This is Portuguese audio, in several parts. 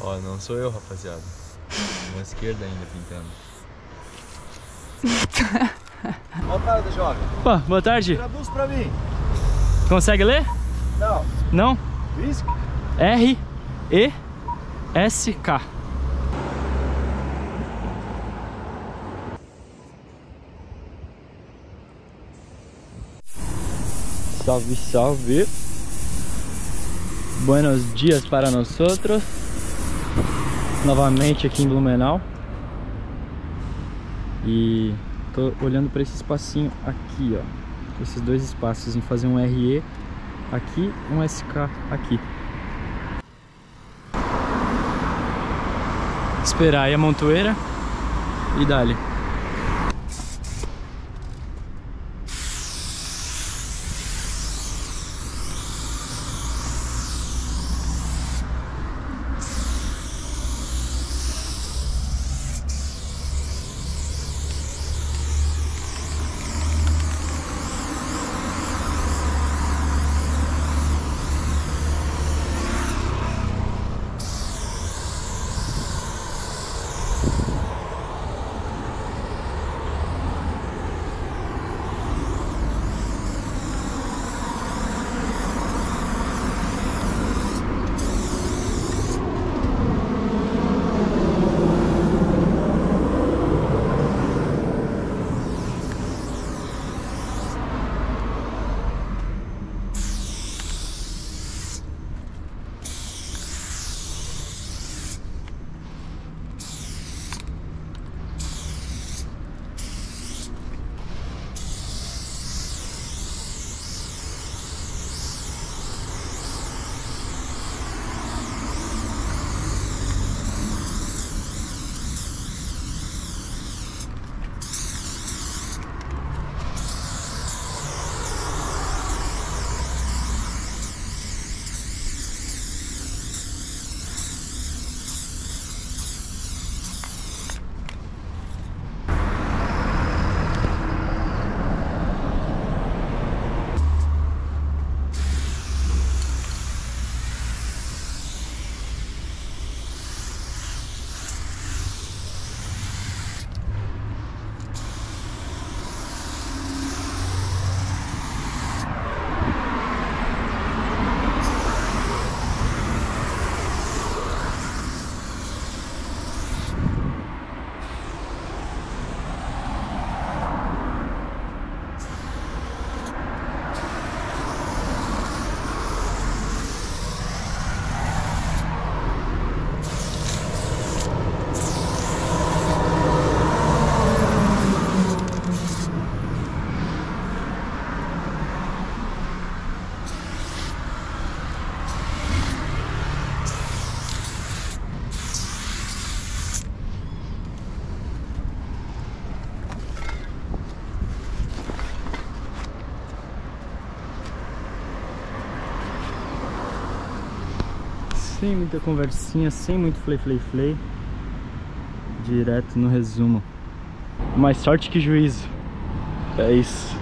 Ó, não sou eu, rapaziada. Uma esquerda ainda pintando. Para da jovem. Pô, boa tarde. Traduz pra mim. Consegue ler? Não. Não? Whisky? R E S K. Salve, salve. Buenos dias para nós outros. Novamente aqui em Blumenau. E tô olhando para esse espacinho aqui, ó. Esses dois espaços em fazer um RE aqui, um SK aqui. Esperar aí a montoeira e dali. Sem muita conversinha, sem muito flay flay flay. Direto no resumo. Mais sorte que juízo. É isso.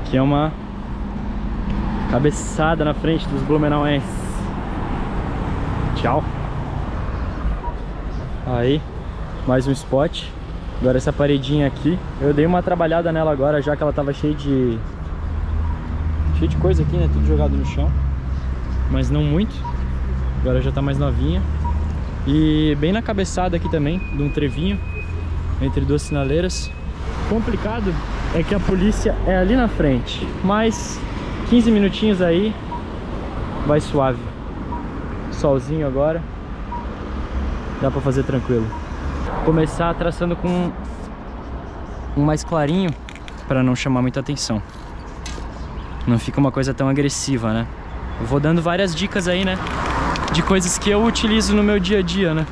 Aqui é uma cabeçada na frente dos Blumenauenses. Tchau. Aí, mais um spot. Agora essa paredinha aqui. Eu dei uma trabalhada nela agora, já que ela tava cheia de... Cheia de coisa aqui, né? Tudo jogado no chão mas não muito. Agora já tá mais novinha. E bem na cabeçada aqui também, de um trevinho, entre duas sinaleiras. Complicado é que a polícia é ali na frente, mas 15 minutinhos aí, vai suave. Solzinho agora, dá pra fazer tranquilo. Começar traçando com um mais clarinho, para não chamar muita atenção. Não fica uma coisa tão agressiva, né? Vou dando várias dicas aí, né? De coisas que eu utilizo no meu dia a dia, né?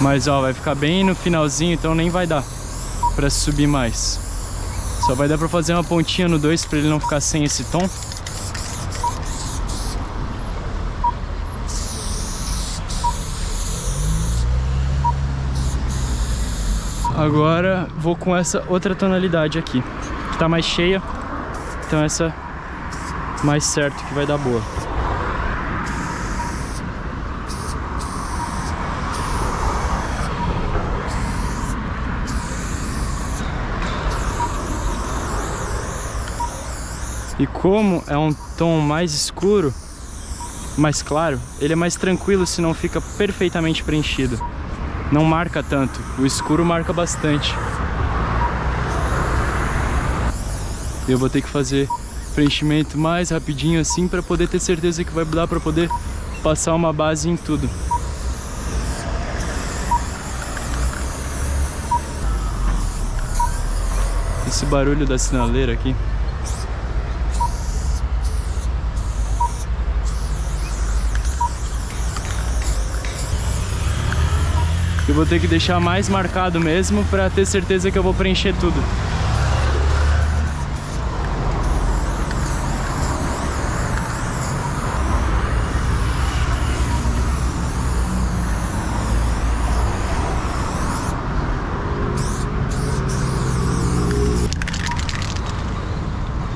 Mas ó, vai ficar bem no finalzinho, então nem vai dar pra subir mais. Só vai dar pra fazer uma pontinha no 2 pra ele não ficar sem esse tom. Agora vou com essa outra tonalidade aqui, que tá mais cheia. Então essa mais certo que vai dar boa. E como é um tom mais escuro, mais claro, ele é mais tranquilo se não fica perfeitamente preenchido. Não marca tanto, o escuro marca bastante. Eu vou ter que fazer preenchimento mais rapidinho assim para poder ter certeza que vai dar para poder passar uma base em tudo. Esse barulho da sinaleira aqui. Eu vou ter que deixar mais marcado mesmo para ter certeza que eu vou preencher tudo.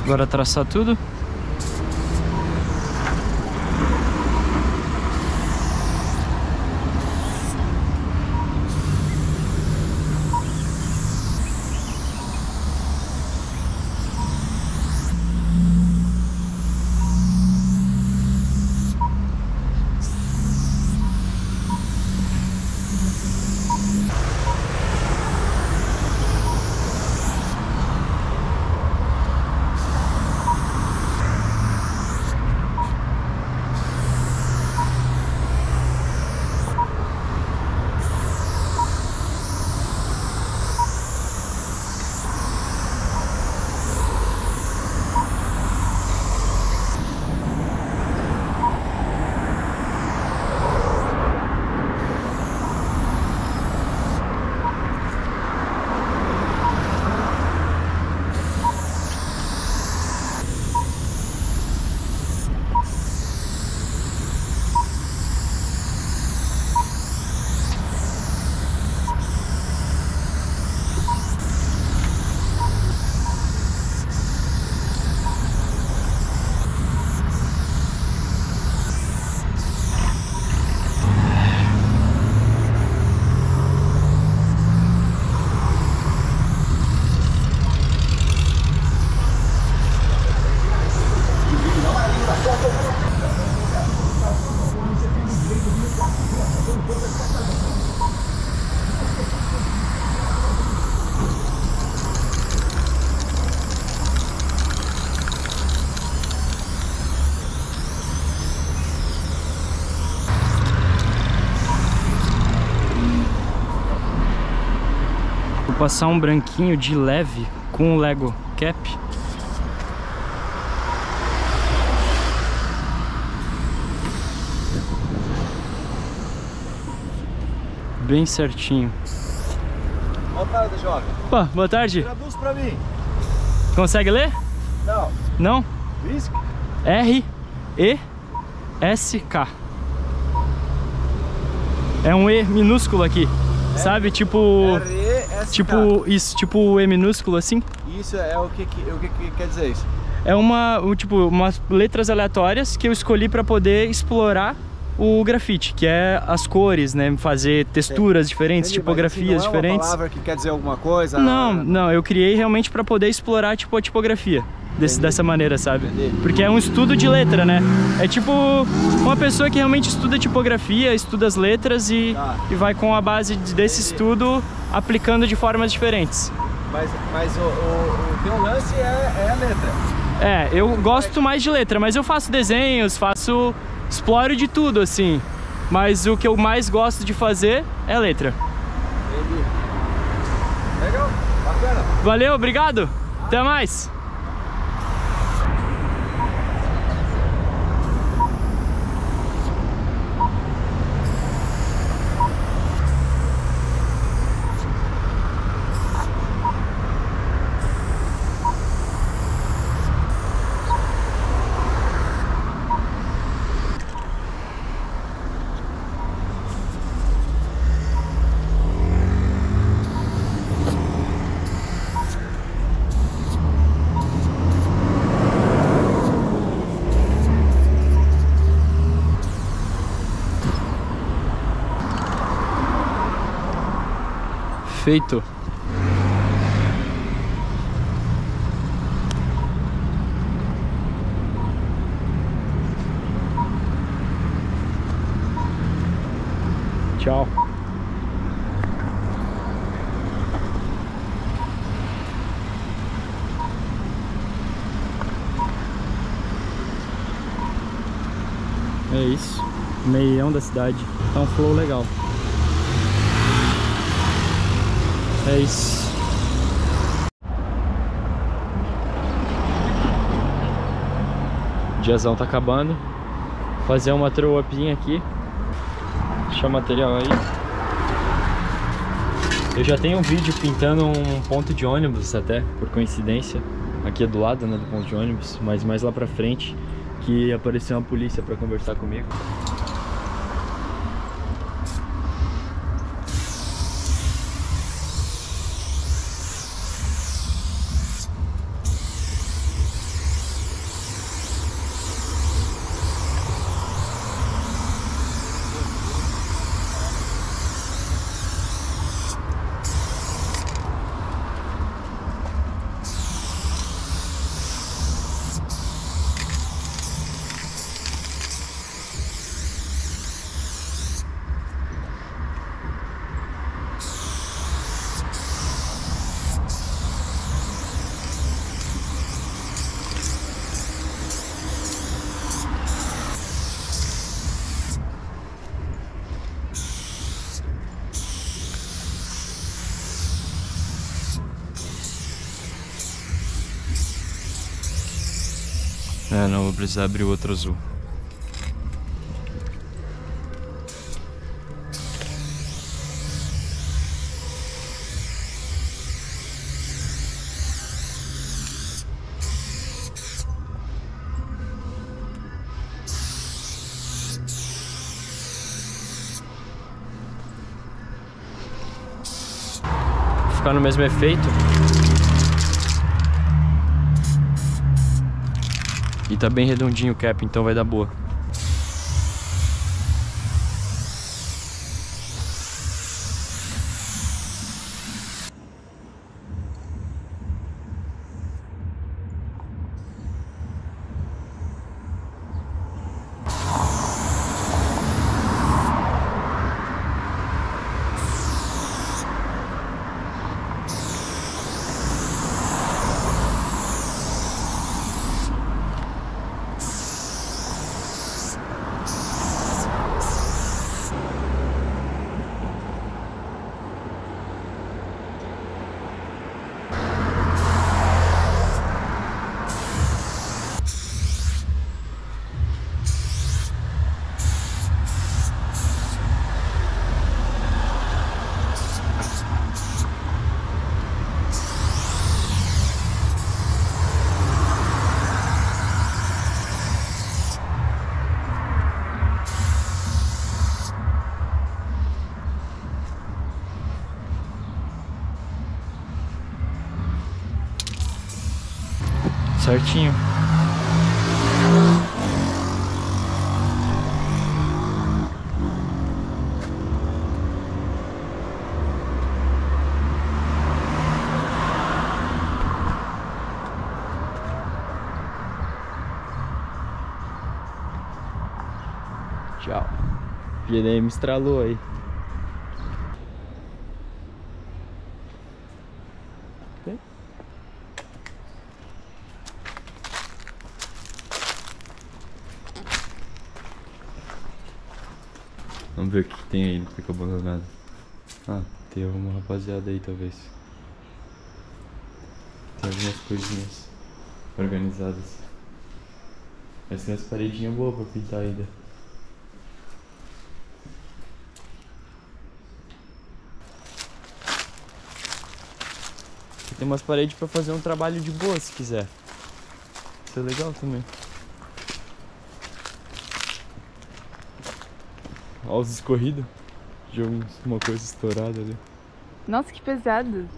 Agora traçar tudo. Passar um branquinho de leve com o Lego Cap. Bem certinho. Do joga. Opa, boa tarde. Traduz pra mim. Consegue ler? Não. Não? Risk? R E S K. É um E minúsculo aqui. Sabe? Tipo. R-E-S-K. Tipo isso, tipo E minúsculo assim. Isso é o que, que, o que, que quer dizer isso? É uma, tipo, umas letras aleatórias que eu escolhi para poder explorar o grafite, que é as cores, né? Fazer texturas diferentes, Entendi, tipografias mas, assim, não é diferentes. uma palavra que quer dizer alguma coisa? Não, não, eu criei realmente para poder explorar tipo a tipografia. Desse, dessa maneira, sabe? Porque é um estudo de letra, né? É tipo uma pessoa que realmente estuda tipografia, estuda as letras e, Tá. e vai com a base de- desse estudo aplicando de formas diferentes. Mas, mas o, o, o teu lance é, é a letra. É, eu gosto mais de letra, mas eu faço desenhos, faço. exploro de tudo, assim. Mas o que eu mais gosto de fazer é letra. Entendi. Legal, bacana. Valeu, obrigado. Até mais. Feito. Tchau. É isso. Meião da cidade. Tá um flow legal. É isso. O diazão tá acabando. Vou fazer uma throw aqui. Deixa o material aí. Eu já tenho um vídeo pintando um ponto de ônibus até, por coincidência. Aqui é do lado, né, do ponto de ônibus. Mas mais lá pra frente, que apareceu uma polícia pra conversar comigo. É, não vou precisar abrir outro azul. Ficar no mesmo efeito. Tá bem redondinho o cap, então vai dar boa. Certinho. Tchau. GDM estralou aí. Ver o que tem aí, não fica abandonado. Ah, tem alguma rapaziada aí talvez. Tem algumas coisinhas organizadas. Mas tem umas paredinhas boas pra pintar ainda. Tem umas paredes pra fazer um trabalho de boa se quiser. Isso é legal também. Olha os escorridos. De uma coisa estourada ali. Nossa, que pesado.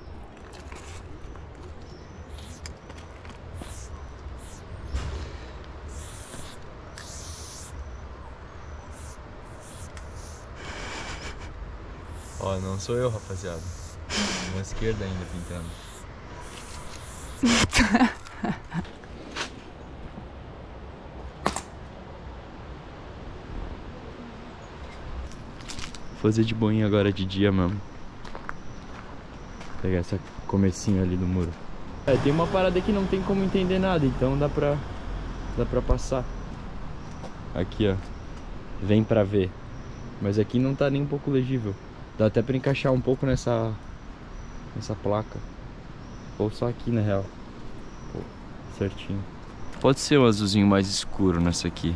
Ó, não sou eu, rapaziada. Com a esquerda ainda pintando. Fazer de boinha agora de dia mesmo. Pegar esse comecinho ali do muro. É, tem uma parada que não tem como entender nada, então dá pra, dá pra passar. Aqui, ó. Vem pra ver. Mas aqui não tá nem um pouco legível. Dá até pra encaixar um pouco nessa, nessa placa. Ou só aqui, na real. Pô, certinho. Pode ser um azulzinho mais escuro nessa aqui.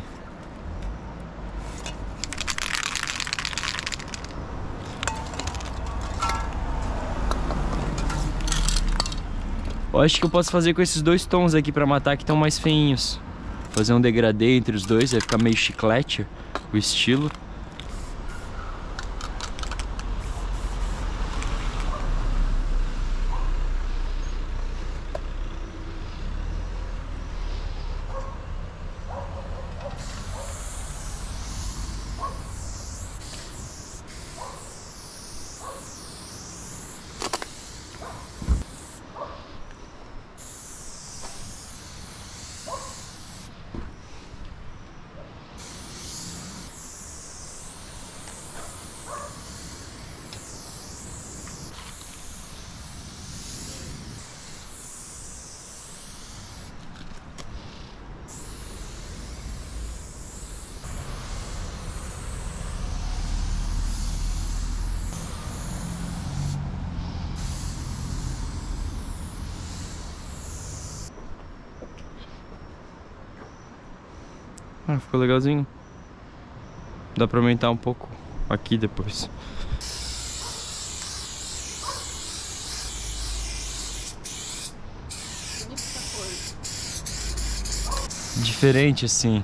Eu acho que eu posso fazer com esses dois tons aqui pra matar que estão mais feinhos. Fazer um degradê entre os dois, vai ficar meio chiclete o estilo. Ah, ficou legalzinho. Dá pra aumentar um pouco aqui depois. Diferente assim.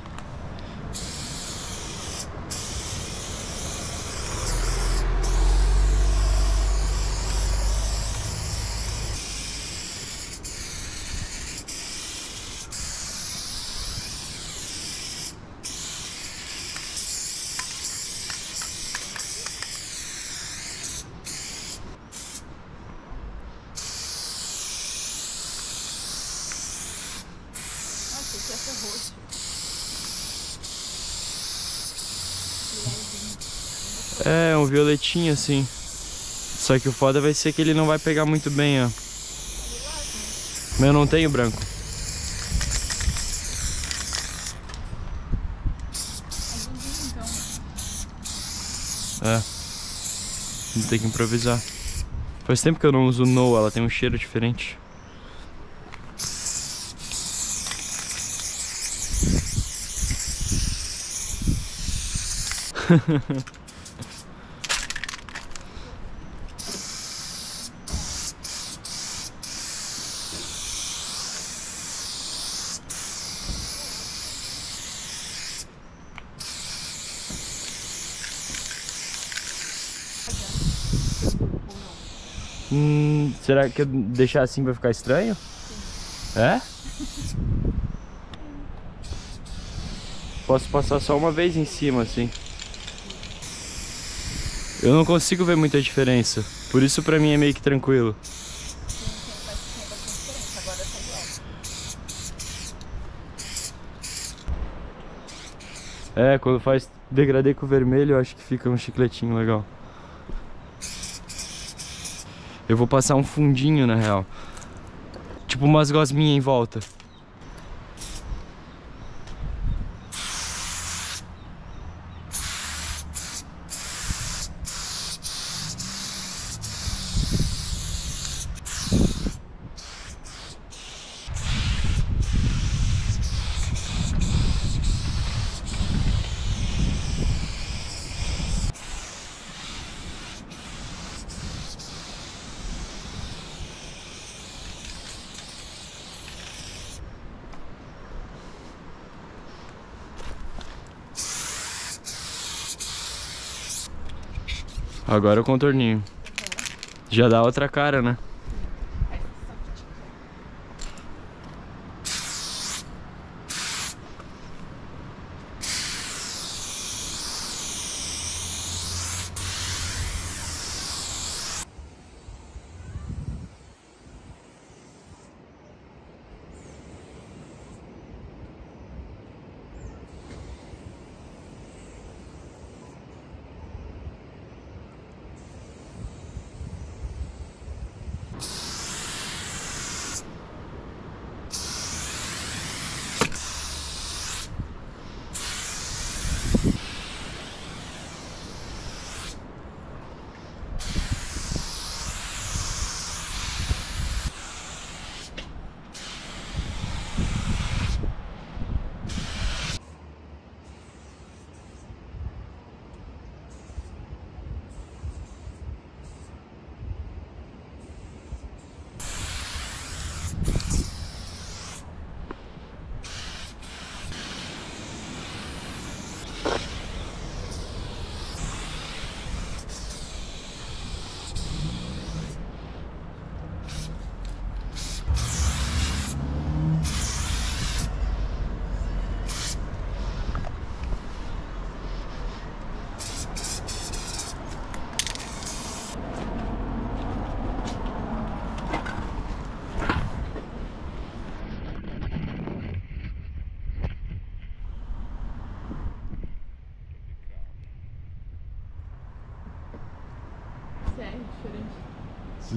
Ia ser roxo. É, um violetinho assim. Só que o foda vai ser que ele não vai pegar muito bem, ó. Mas eu não tenho branco. É. Vou ter que improvisar. Faz tempo que eu não uso No, ela tem um cheiro diferente. Hum, será que eu deixar assim vai ficar estranho? É? Posso passar só uma vez em cima, assim. Eu não consigo ver muita diferença. Por isso pra mim é meio que tranquilo. É, quando faz degradê com vermelho, eu acho que fica um chicletinho legal. Eu vou passar um fundinho, na real. Tipo umas gosminhas em volta. Agora o contorninho. Já dá outra cara, né?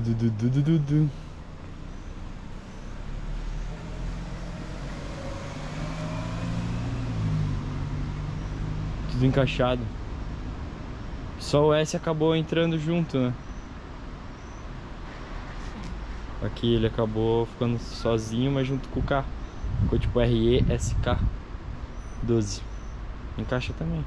Du, du, du. Tudo encaixado. Só o S acabou entrando junto, né? Aqui ele acabou ficando sozinho, mas junto com o K. Ficou tipo RE SK 12. Encaixa também.